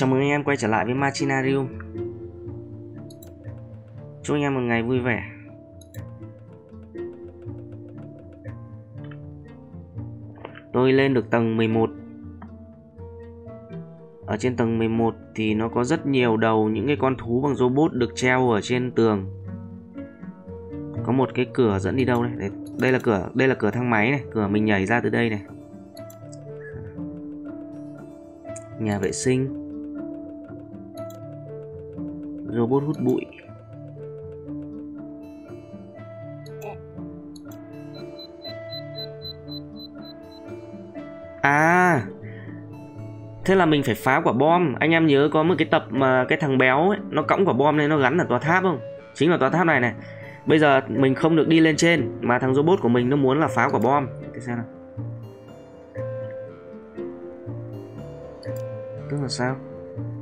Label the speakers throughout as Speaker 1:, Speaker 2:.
Speaker 1: Chào mừng anh em quay trở lại với Machinarium. Chúc anh em một ngày vui vẻ. Tôi lên được tầng 11 Ở trên tầng 11 thì nó có rất nhiều đầu những cái con thú bằng robot được treo ở trên tường. Có một cái cửa dẫn đi đâu đây? Đây là cửa, đây là cửa thang máy này. Cửa mình nhảy ra từ đây này. Nhà vệ sinh robot hút bụi. À thế là mình phải phá quả bom. Anh em nhớ có một cái tập mà cái thằng béo ấy, nó cõng quả bom lên, nó gắn ở tòa tháp không? Chính là tòa tháp này này. Bây giờ mình không được đi lên trên, mà thằng robot của mình nó muốn là phá quả bom. Thế xem nào. Tức là sao?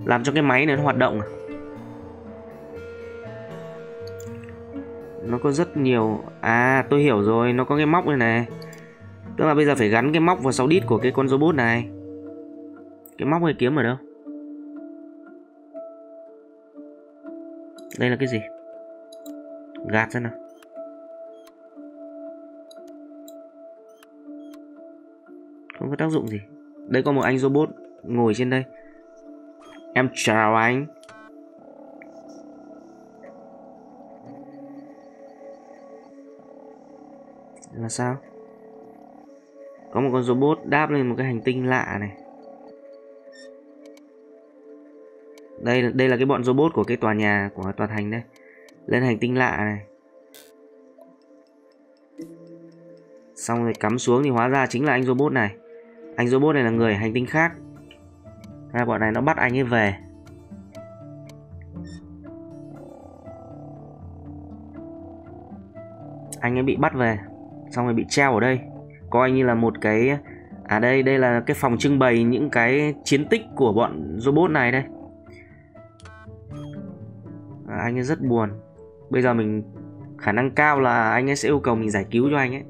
Speaker 1: Làm cho cái máy này nó hoạt động à? Nó có rất nhiều à tôi hiểu rồi, nó có cái móc này này. Tức là bây giờ phải gắn cái móc vào 6 đít của cái con robot này. Cái móc hay kiếm ở đâu? Đây là cái gì? Gạt ra nào. Không có tác dụng gì. Đây có một anh robot ngồi trên đây. Em chào anh. Là sao. Có một con robot đáp lên một cái hành tinh lạ này. Đây đây là cái bọn robot của cái tòa nhà của tòa thành đây. Lên hành tinh lạ này. Xong rồi cắm xuống thì hóa ra chính là anh robot này. Anh robot này là người hành tinh khác. Ra bọn này nó bắt anh ấy về. Anh ấy bị bắt về xong rồi bị treo ở đây. Coi như là một cái à đây đây là cái phòng trưng bày những cái chiến tích của bọn robot này đây. À, anh ấy rất buồn. Bây giờ mình khả năng cao là anh ấy sẽ yêu cầu mình giải cứu cho anh ấy.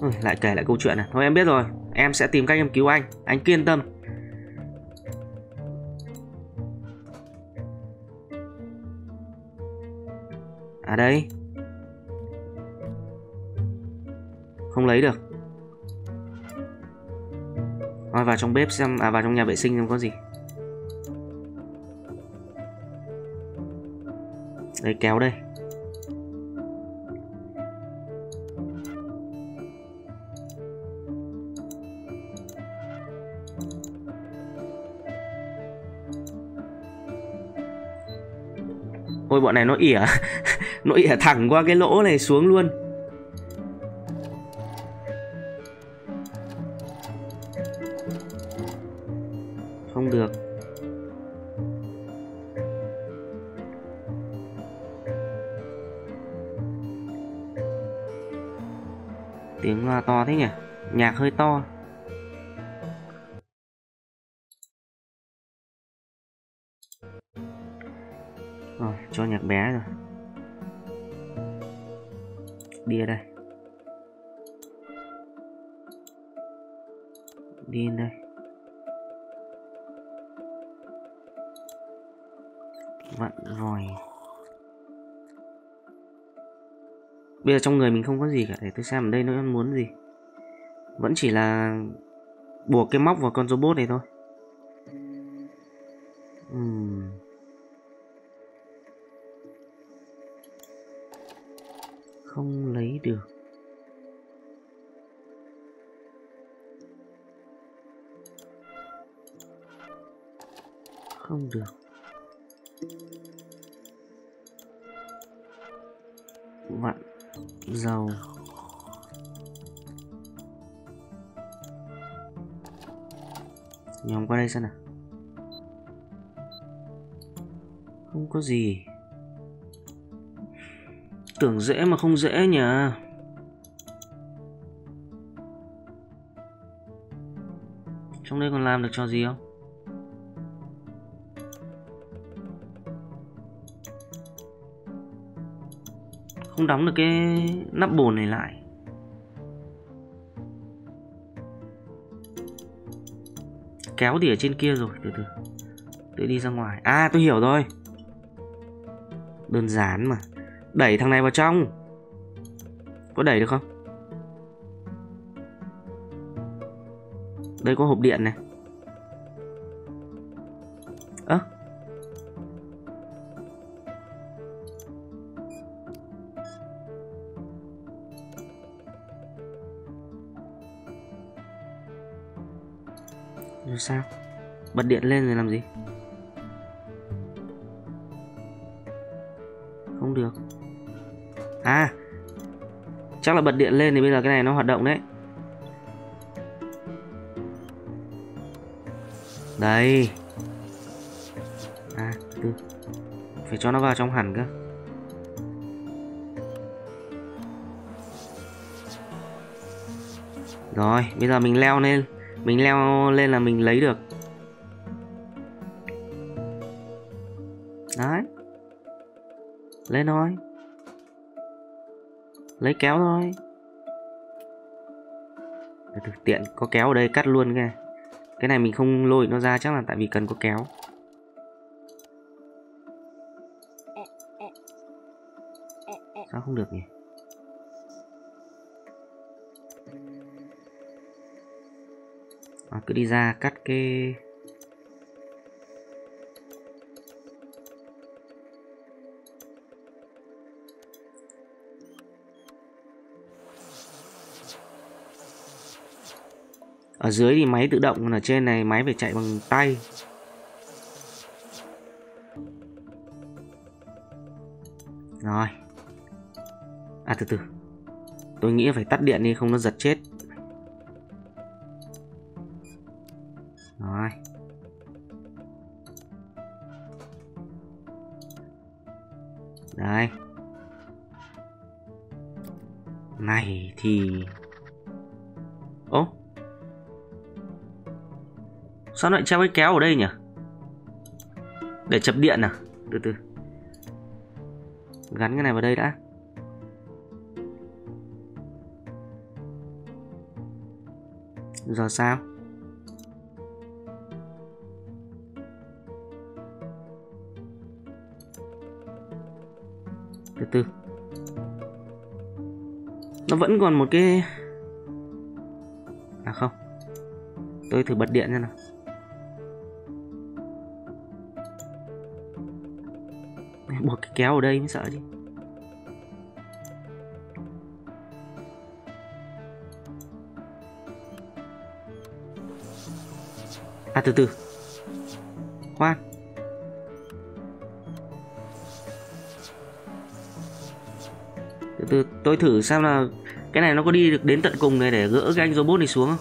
Speaker 1: Ừ, lại kể lại câu chuyện này thôi em biết rồi. Em sẽ tìm cách em cứu anh. Anh kiên tâm. À đây. Không lấy được. Thôi, vào trong bếp xem À vào trong nhà vệ sinh xem có gì. Đây, kéo đây. Ôi, bọn này nó ỉa. Nó ỉa thẳng qua cái lỗ này xuống luôn. Không được. Tiếng loa to thế nhỉ? Nhạc hơi to. Rồi, cho nhạc bé rồi bia đây. Đi đây. Vặn vòi. Bây giờ trong người mình không có gì cả, để tôi xem ở đây nó muốn gì. Vẫn chỉ là buộc cái móc vào con robot này thôi. Uhm. Không lấy được. Không được. Vặn dầu. Nhóm qua đây xem nào. Không có gì. Tưởng dễ mà không dễ nhỉ? Trong đây còn làm được cho gì không? Không đóng được cái nắp bồn này lại. Kéo thì ở trên kia rồi, từ từ. Tôi đi ra ngoài. À tôi hiểu rồi. Đơn giản mà đẩy thằng này vào trong. Có đẩy được không? Đây có hộp điện này. Ơ. À, rồi sao? Bật điện lên rồi làm gì? À chắc là bật điện lên thì bây giờ cái này nó hoạt động đấy. Đây. À từ phải cho nó vào trong hẳn cơ. Rồi, bây giờ mình leo lên, mình leo lên là mình lấy được. Đấy. Lên thôi lấy kéo thôi. Thực tiện có kéo ở đây cắt luôn nghe cái này mình không lôi nó ra chắc là tại vì cần có kéo. Sao không được nhỉ? À, cứ đi ra cắt cái ở dưới thì máy tự động, còn ở trên này máy phải chạy bằng tay. Rồi. À từ từ. Tôi nghĩ phải tắt điện đi, không nó giật chết. Sao lại treo cái kéo ở đây nhỉ? Để chập điện à? Từ từ. Gắn cái này vào đây đã. Giờ sao? Từ từ. Nó vẫn còn một cái à không. Tôi thử bật điện ra nào. Buộc cái kéo ở đây mới sợ chứ. À từ từ. Khoan. Từ từ, tôi thử xem là cái này nó có đi được đến tận cùng này để gỡ cái anh robot này xuống không?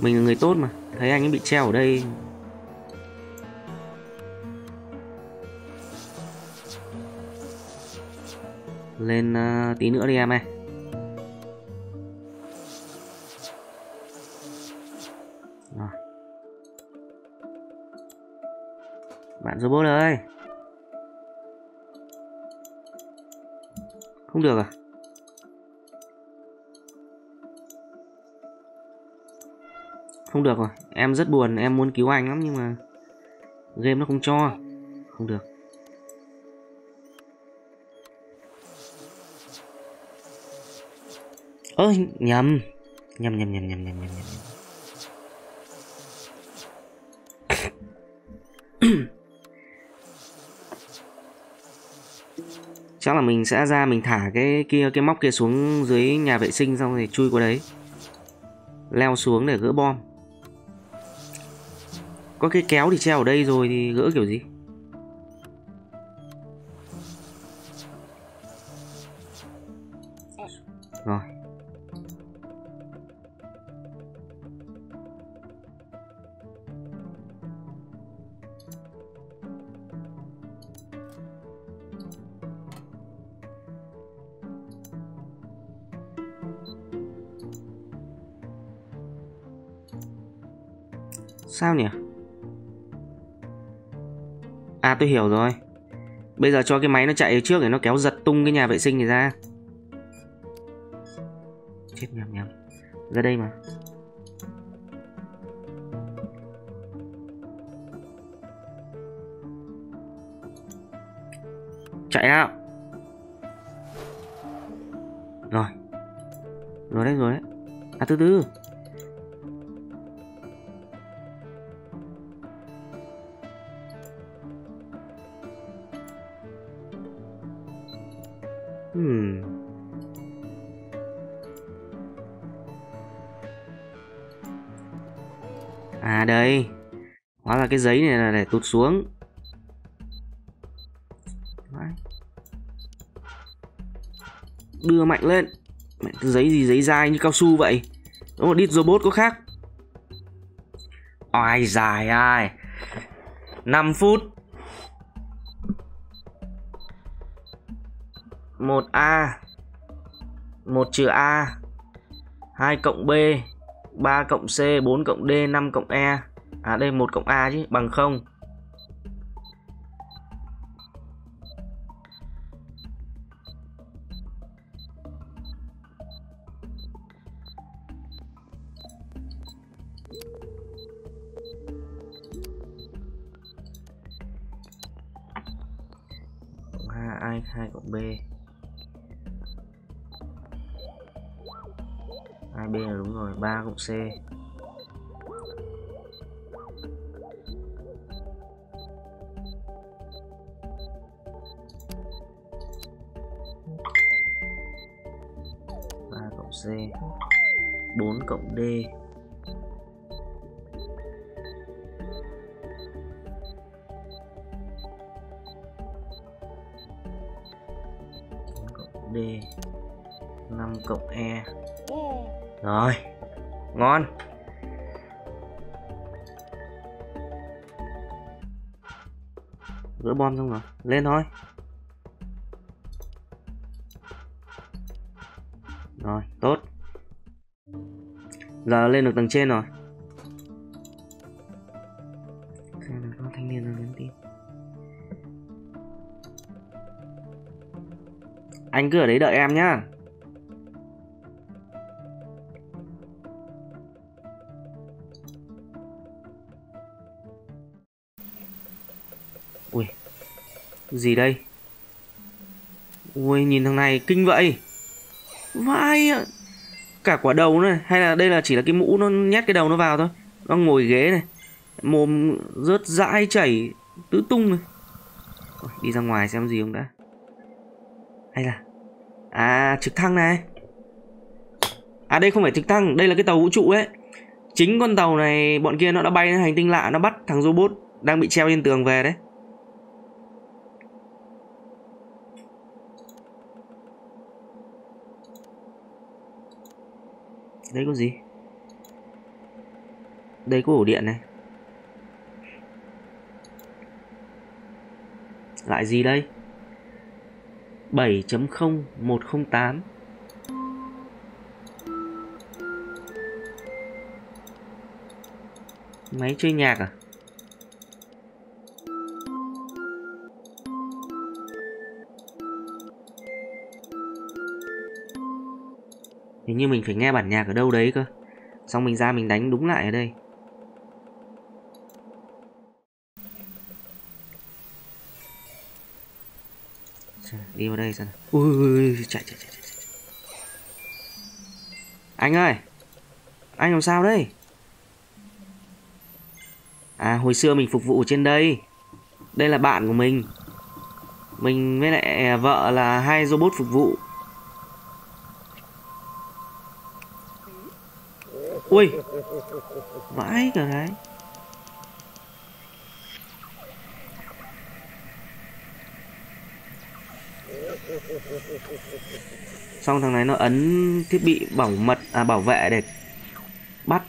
Speaker 1: Mình là người tốt mà, thấy anh ấy bị treo ở đây. Lên uh, tí nữa đi em ơi. Rồi. bạn robot ơi. Không được à? Không được rồi. Em rất buồn em muốn cứu anh lắm nhưng mà game nó không cho. Không được. Ơi, nhầm. Nhầm nhầm nhầm nhầm nhầm nhầm nhầm. Chắc là mình sẽ ra mình thả cái kia, cái móc kia xuống dưới nhà vệ sinh xong rồi chui qua đấy. Leo xuống để gỡ bom. Có cái kéo thì treo ở đây rồi thì gỡ kiểu gì? Sao nhỉ? À tôi hiểu rồi. Bây giờ cho cái máy nó chạy trước để nó kéo giật tung cái nhà vệ sinh này ra. Chết nhầm nhầm. Ra đây mà. Chạy nào. Rồi. Rồi đấy rồi đấy. À từ từ. Cái giấy này là để tụt xuống. Đấy. Đưa mạnh lên. Mẹ, cái giấy gì giấy dai như cao su vậy? Đúng rồi, đít robot có khác. Ai dài ai. 5 phút. 1A 1 trừ A. 2 cộng B. 3 cộng C 4 cộng D 5 cộng E. À đây 1 cộng A chứ, bằng 0 A 2 cộng B. 2B là đúng rồi 3 cộng C. D. D 5 cộng E. Rồi ngon. Gỡ bom xong rồi lên thôi giờ lên được tầng trên rồi. Xem là có thanh niên nào nhắn tin. Anh cứ ở đấy đợi em nhá. Ui gì đây? Ui nhìn thằng này kinh vậy. Vai ạ cả quả đầu này. Hay là đây là chỉ là cái mũ nó nhét cái đầu nó vào thôi. Nó ngồi ghế này. Mồm rớt dãi chảy tứ tung này. Ôi, đi ra ngoài xem gì không đã. Hay là à trực thăng này. À đây không phải trực thăng đây là cái tàu vũ trụ ấy. Chính con tàu này bọn kia nó đã bay đến hành tinh lạ nó bắt thằng robot đang bị treo trên tường về đấy. Đây có gì? Đây có ổ điện này. Lại gì đây? 7.0108 Máy chơi nhạc à? Hình như mình phải nghe bản nhạc ở đâu đấy cơ. Xong mình ra mình đánh đúng lại ở đây. Đi vào đây xem Ui chạy chạy chạy chạy Anh ơi! Anh làm sao đây À hồi xưa mình phục vụ trên đây. Đây là bạn của mình. Mình với lại à, vợ là hai robot phục vụ. Ui. Vãi cả cái Xong thằng này nó ấn thiết bị bảo mật à bảo vệ để bắt.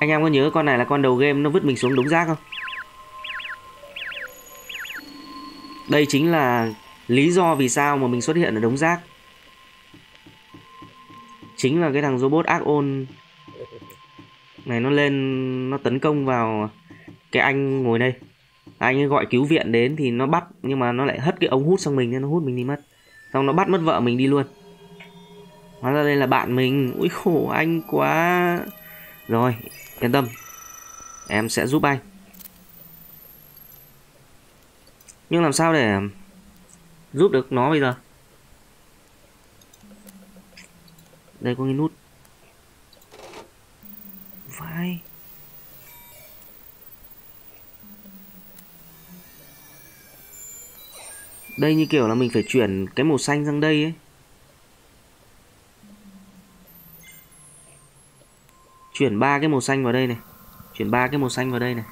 Speaker 1: Anh em có nhớ con này là con đầu game nó vứt mình xuống đống rác không? Đây chính là lý do vì sao mà mình xuất hiện ở đống rác chính là cái thằng robot ác ôn. Này, nó lên, nó tấn công vào cái anh ngồi đây. À, anh ấy gọi cứu viện đến thì nó bắt, nhưng mà nó lại hất cái ống hút sang mình nên nó hút mình đi mất. Xong nó bắt mất vợ mình đi luôn. Hóa ra đây là bạn mình. Ui khổ anh quá. Rồi, yên tâm. Em sẽ giúp anh. Nhưng làm sao để giúp được nó bây giờ? Đây có cái nút. Vai. Đây như kiểu là mình phải chuyển cái màu xanh sang đây ấy. Chuyển ba cái màu xanh vào đây này. Chuyển ba cái màu xanh vào đây này.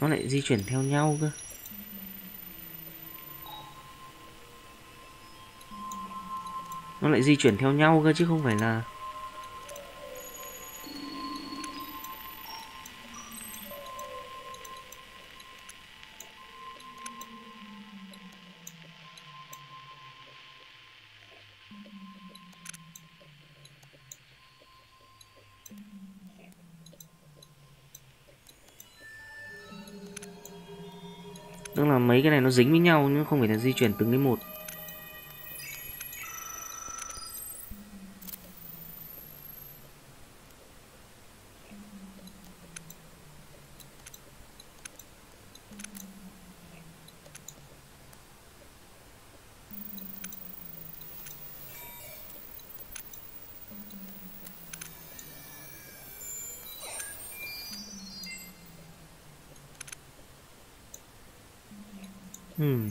Speaker 1: Nó lại di chuyển theo nhau cơ. Nó lại di chuyển theo nhau cơ chứ không phải là nó dính với nhau nhưng không phải là di chuyển từng cái một. Hmm.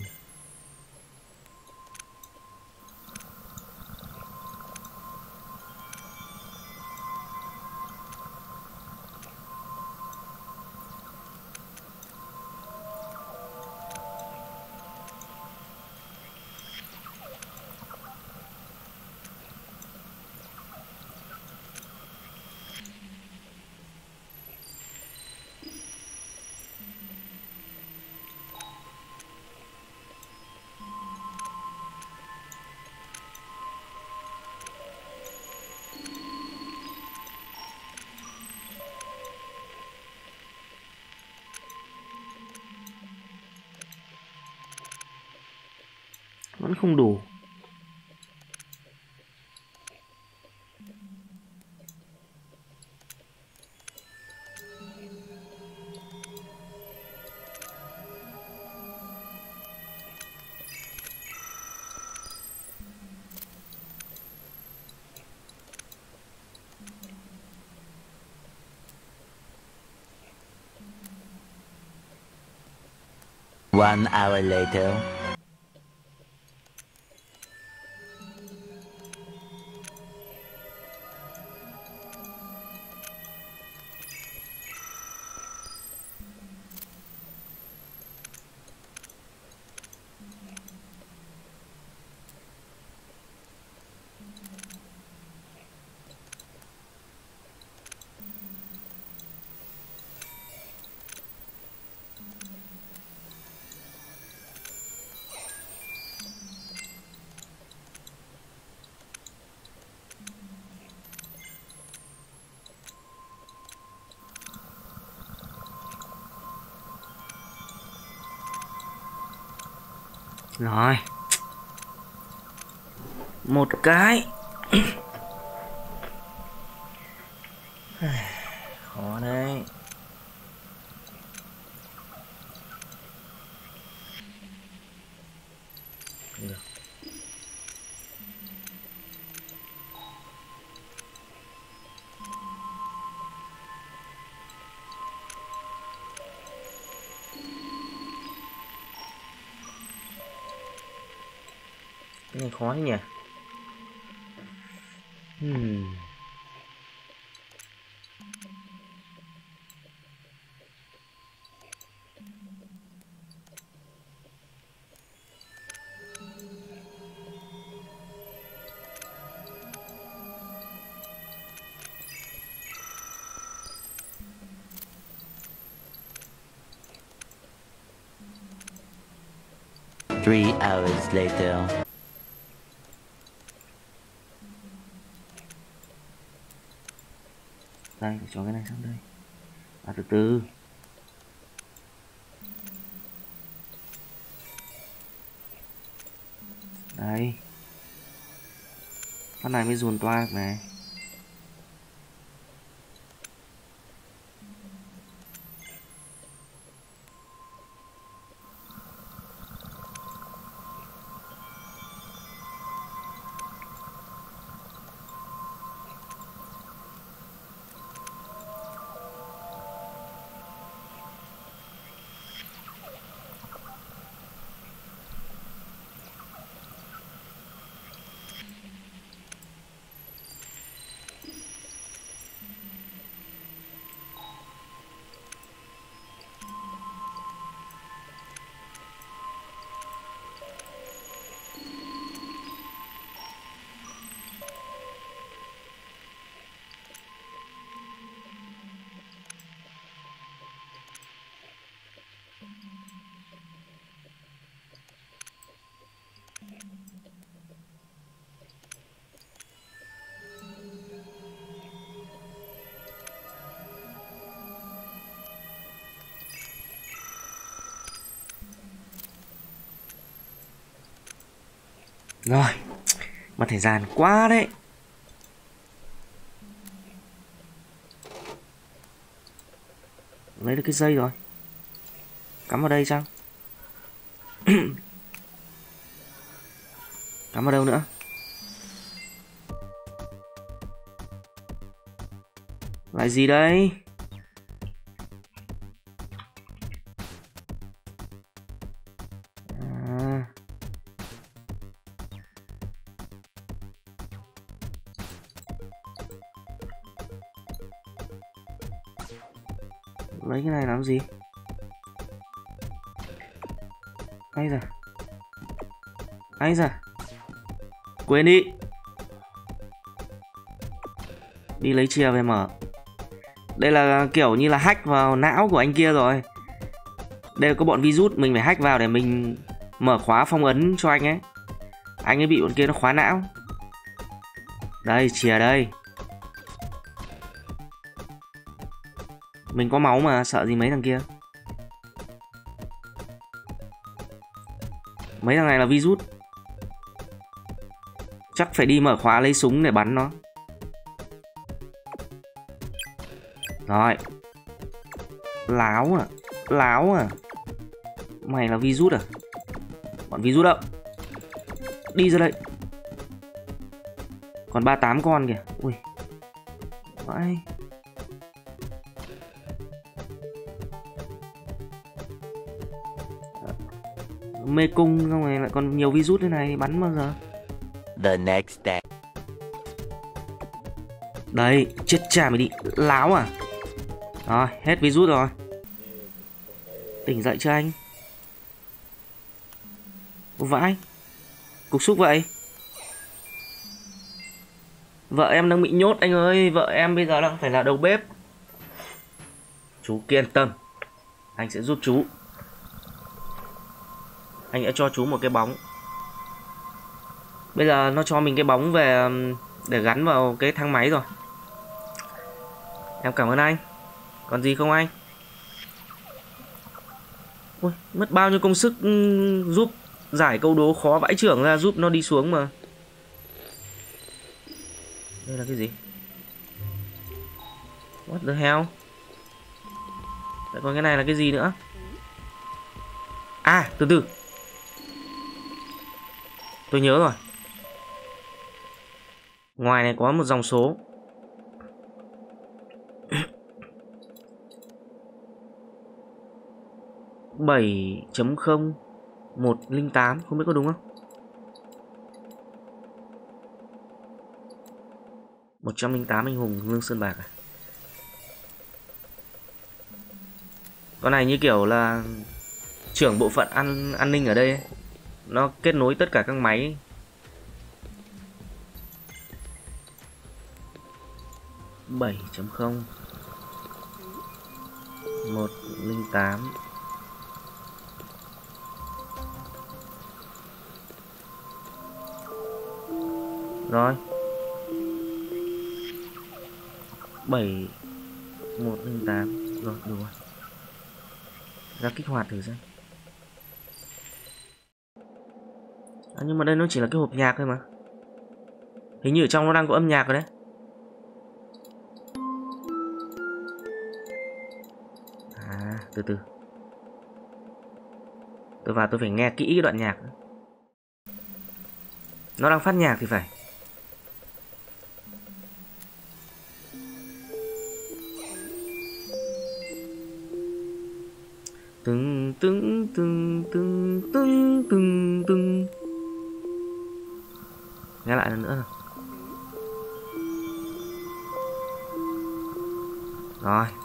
Speaker 1: Không đủ
Speaker 2: One hour later.
Speaker 1: Rồi. Một cái. khó nhỉ hmm.
Speaker 2: Three hours later.
Speaker 1: Cho cái này sang đây. À từ từ. Đây. Con này mới dồn toa được này. Rồi, Mất thời gian quá đấy. Lấy được cái dây rồi. Cắm vào đây chăng? Cắm vào đâu nữa? Lại gì đây? Anh da quên đi. Đi lấy chìa về mở. Đây là kiểu như là hack vào não của anh kia rồi. Đây có bọn virus, mình phải hack vào để mình mở khóa phong ấn cho anh ấy. Anh ấy bị bọn kia nó khóa não. Đây, chìa đây. Mình có máu mà, sợ gì mấy thằng kia. Mấy thằng này là virus. Chắc phải đi mở khóa lấy súng để bắn nó. Rồi. Láo à? Láo à? Mày là virus à? Bọn virus đâu Đi ra đây. Còn 38 con kìa. Ui. Vãi. Mê cung xong rồi lại còn nhiều virus thế này, bắn bao giờ?
Speaker 2: The next day.
Speaker 1: đây chết cha mày đi, láo à? Rồi, hết virus rồi. Tỉnh dậy chưa anh? Ủa vãi. Cục xúc vậy? Vợ em đang bị nhốt anh ơi, vợ em bây giờ đang phải là đầu bếp. Chú kiên tâm. Anh sẽ giúp chú. Anh sẽ cho chú một cái bóng bây giờ nó cho mình cái bóng về um, để gắn vào cái thang máy rồi. Em cảm ơn anh. Còn gì không anh? Ui, mất bao nhiêu công sức um, giúp giải câu đố khó vãi trưởng ra giúp nó đi xuống mà. Đây là cái gì? What the hell? Lại còn cái này là cái gì nữa? À từ từ. Tôi nhớ rồi ngoài này có một dòng số bảy chấm không một linh tám, không biết có đúng không một trăm linh tám anh hùng lương sơn bạc à con này như kiểu là trưởng bộ phận an an ninh ở đây ấy. nó kết nối tất cả các máy ấy. 7.0 108 Rồi. 7 108 Rồi đủ rồi. Ra kích hoạt thử xem. À, Nhưng mà đây nó chỉ là cái hộp nhạc thôi mà. Hình như ở trong nó đang có âm nhạc rồi đấy. Từ từ. Tôi vào tôi phải nghe kỹ cái đoạn nhạc. Nó đang phát nhạc thì phải. Từng từng từng từng từng từng từng Nghe lại lần nữa nào. Rồi,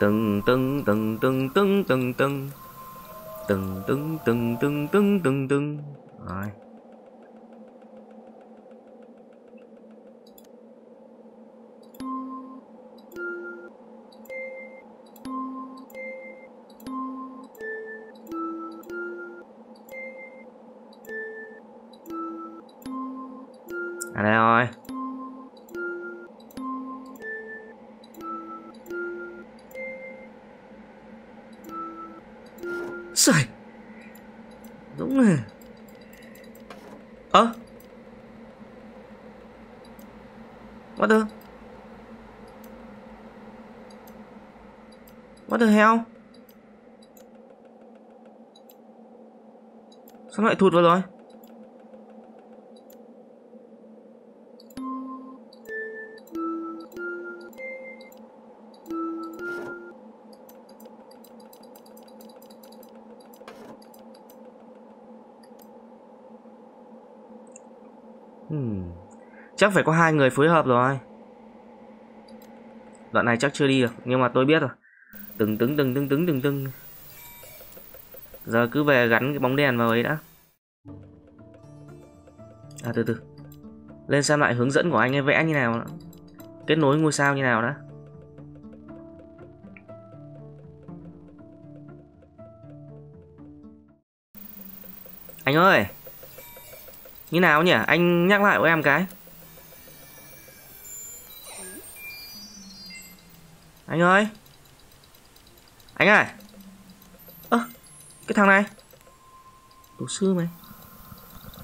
Speaker 1: từng từng từng từng từng từng từng từng từng từng từng từng từng từng rồi Nó lại thụt vào rồi. Hmm. Chắc phải có hai người phối hợp rồi. Đoạn này chắc chưa đi được, Nhưng mà tôi biết rồi. Từng từng từng từng từng từng từng. Giờ cứ về gắn cái bóng đèn vào ấy đã. À từ từ Lên xem lại hướng dẫn của anh ấy vẽ như nào Kết nối ngôi sao như nào đã Anh ơi như nào nhỉ? Anh nhắc lại với em cái. Anh ơi. Anh ơi. Ơ, à, cái thằng này. Tổ sư mày.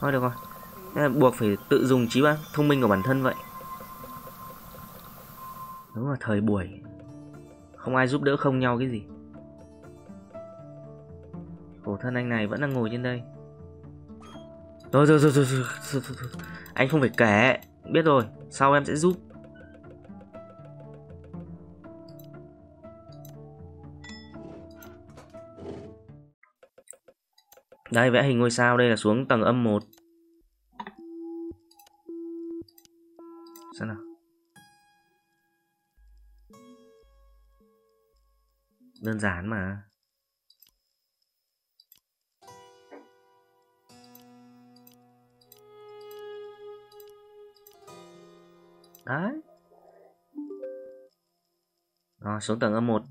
Speaker 1: Thôi được rồi. Là buộc phải tự dùng trí thông minh của bản thân vậy. Đúng là thời buổi. Không ai giúp đỡ không nhau cái gì. Khổ thân anh này vẫn đang ngồi trên đây. Rồi rồi rồi rồi, rồi, rồi, rồi, rồi. Anh không phải kể Biết rồi Sau em sẽ giúp Đây vẽ hình ngôi sao đây là xuống tầng âm 1 Xem nào Đơn giản mà Đấy. Rồi, xuống tầng âm một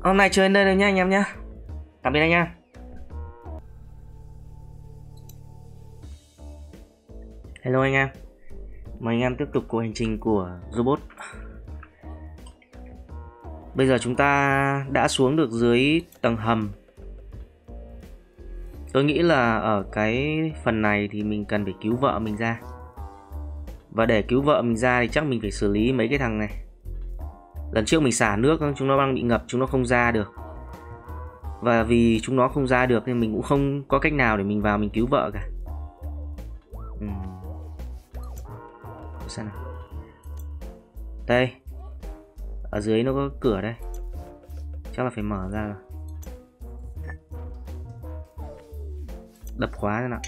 Speaker 1: Hôm nay chơi đến đây rồi nha anh em nhá. Tạm biệt anh nha. Hello anh em. Mời anh em tiếp tục cuộc hành trình của robot. Bây giờ chúng ta đã xuống được dưới tầng hầm. Tôi nghĩ là ở cái phần này thì mình cần phải cứu vợ mình ra. Và để cứu vợ mình ra thì chắc mình phải xử lý mấy cái thằng này. Lần trước mình xả nước, chúng nó đang bị ngập, chúng nó không ra được và vì chúng nó không ra được nên mình cũng không có cách nào để mình vào mình cứu vợ cả. Ừ. xem nào? Đây. Ở dưới nó có cửa đây. Chắc là phải mở ra rồi. Đập khóa thế nào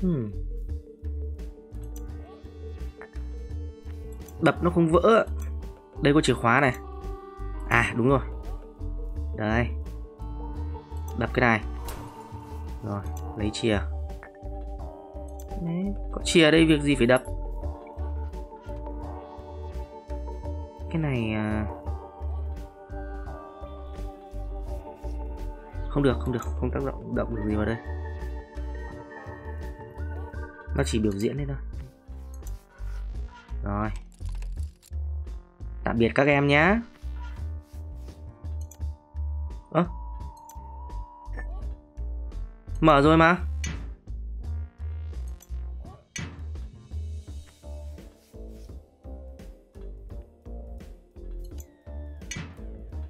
Speaker 1: hmm. Đập nó không vỡ. Đây có chìa khóa này. À đúng rồi. Đây. Đập cái này. Rồi lấy chìa. Đấy, có chìa đây việc gì phải đập? Cái này à... không được không được. Không tác động động được gì vào đây. Nó chỉ biểu diễn đấy thôi. Rồi tạm biệt các em nhé. À. mở rồi mà.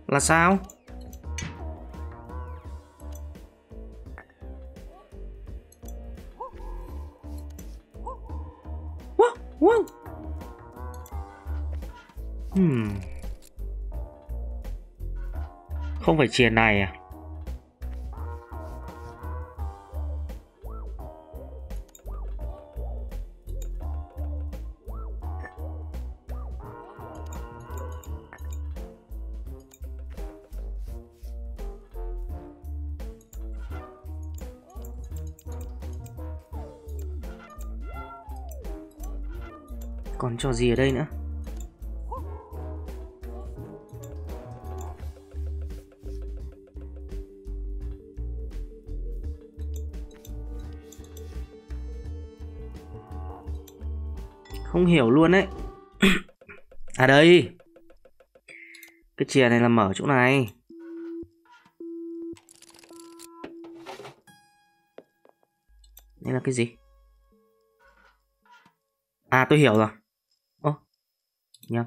Speaker 1: Là sao? Phải chia này à? Còn trò gì ở đây nữa? Không hiểu luôn đấy. à đây. Cái chìa này là mở chỗ này. Đây là cái gì? À tôi hiểu rồi. Ô. Nhầm.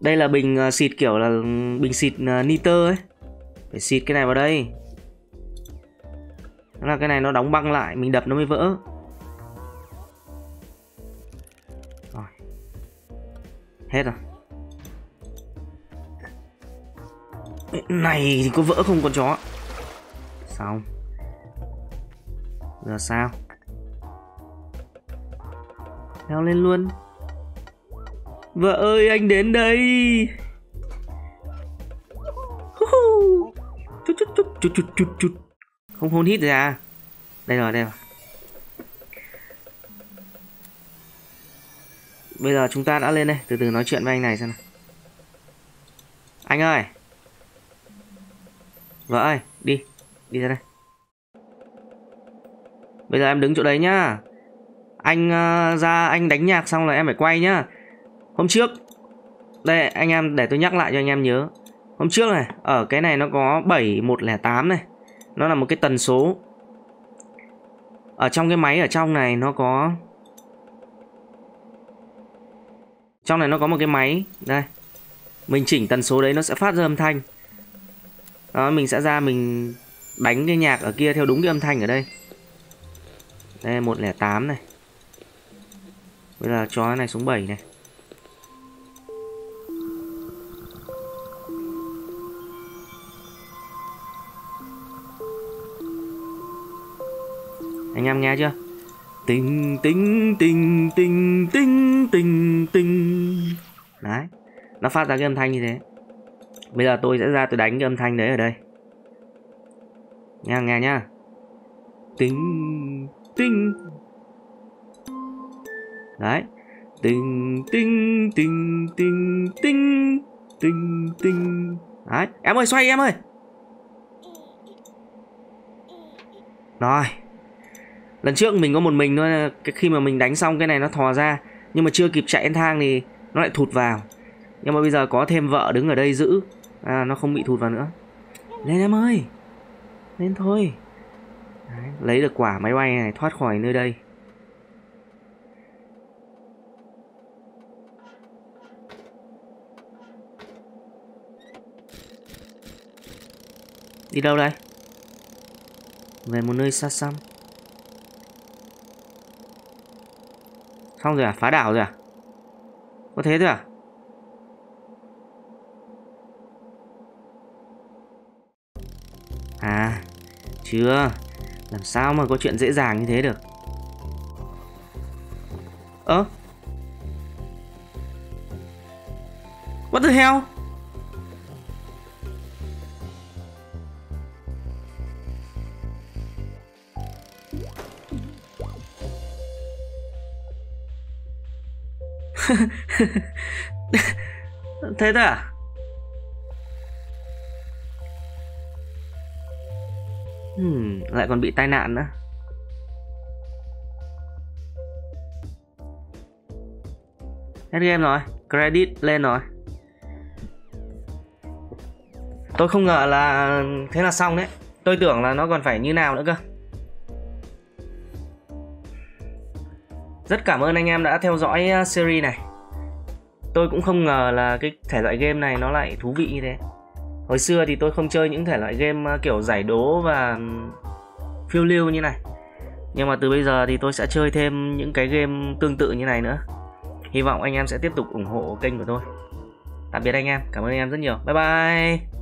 Speaker 1: Đây là bình uh, xịt kiểu là bình xịt uh, nitơ ấy. Phải xịt cái này vào đây. Đó là cái này nó đóng băng lại, mình đập nó mới vỡ. Hết rồi. Này thì có vỡ không con chó? Xong. Giờ sao? leo lên luôn vợ ơi, anh đến đây chút chút chút chút chút chút chút không hôn hít rồi à đây rồi đây rồi bây giờ chúng ta đã lên đây từ từ nói chuyện với anh này xem nào. Anh ơi. Vợ ơi đi đi ra đây. Bây giờ em đứng chỗ đấy nhá. Anh uh, ra anh đánh nhạc xong là em phải quay nhá. Hôm trước đây anh em để tôi nhắc lại cho anh em nhớ. Hôm trước này ở cái này nó có 7108 này. Nó là một cái tần số. Ở trong cái máy ở trong này nó có trong này nó có một cái máy. Đây. Mình chỉnh tần số đấy nó sẽ phát ra âm thanh. Đó, mình sẽ ra mình đánh cái nhạc ở kia theo đúng cái âm thanh ở đây. Đây 108 này. Bây giờ cho cái này xuống 7 này. Anh em nghe chưa? Tinh tinh tinh tinh tinh tinh tinh. Đấy, Nó phát ra cái âm thanh như thế. Bây giờ tôi sẽ ra tôi đánh cái âm thanh đấy ở đây. Nha, nghe nhá. Tinh tinh. Đấy, tinh tinh tinh tinh tinh tinh tinh. Đấy, em ơi, xoay em ơi. Rồi lần trước mình có một mình thôi cái khi mà mình đánh xong cái này nó thò ra. Nhưng mà chưa kịp chạy lên thang thì nó lại thụt vào. Nhưng mà bây giờ có thêm vợ đứng ở đây giữ. À, nó không bị thụt vào nữa. Lên em ơi! Lên thôi. Đấy, lấy được quả máy bay này thoát khỏi nơi đây. Đi đâu đây? Về một nơi xa xăm. Xong rồi à? Phá đảo rồi à? Có thế thôi à? À Chưa Làm sao mà có chuyện dễ dàng như thế được Ơ What the hell thế thôi à? Hmm, lại còn bị tai nạn nữa. Hết game rồi credit lên rồi. Tôi không ngờ là thế là xong đấy. Tôi tưởng là nó còn phải như nào nữa cơ. Rất cảm ơn anh em đã theo dõi à, series này. Tôi cũng không ngờ là cái thể loại game này nó lại thú vị như thế. Hồi xưa thì tôi không chơi những thể loại game à, kiểu giải đố và phiêu lưu như này. Nhưng mà từ bây giờ thì tôi sẽ chơi thêm những cái game tương tự như này nữa. Hy vọng anh em sẽ tiếp tục ủng hộ kênh của tôi. Tạm biệt anh em. Cảm ơn anh em rất nhiều. Bye bye.